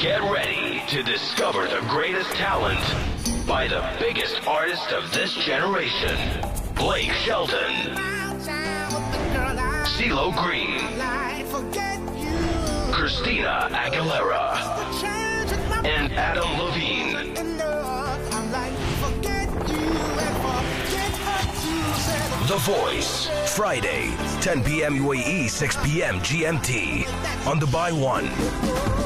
Get ready to discover the greatest talent by the biggest artist of this generation, Blake Shelton, CeeLo Green, Christina Aguilera, and Adam Levine. The Voice, Friday, 10 p.m. UAE, 6 p.m. GMT, on Dubai One.